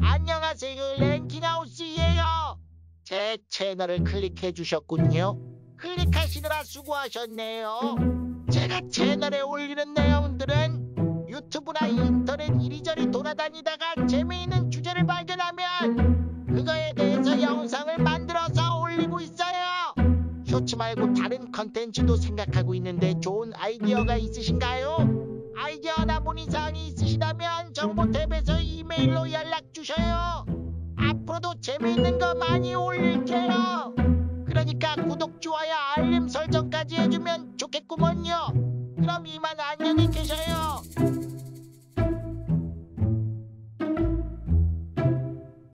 안녕하세요 랭킹하우스예요. 제 채널을 클릭해 주셨군요. 클릭하시느라 수고하셨네요. 제가 채널에 올리는 내용들은 유튜브나 인터넷 이리저리 돌아다니다가 재미있는 주제를 발견하면 그거에 대해서 영상을 만들어서 올리고 있어요. 쇼츠 말고 다른 컨텐츠도 생각하고 있는데 좋은 아이디어가 있으신가요? 아이디어나 문의사항이 있으시다면 정보탭에서 이메일로 연락 재미있는 거 많이 올릴게요. 그러니까 구독, 좋아요, 알림 설정까지 해주면 좋겠구먼요. 그럼 이만 안녕히 계세요.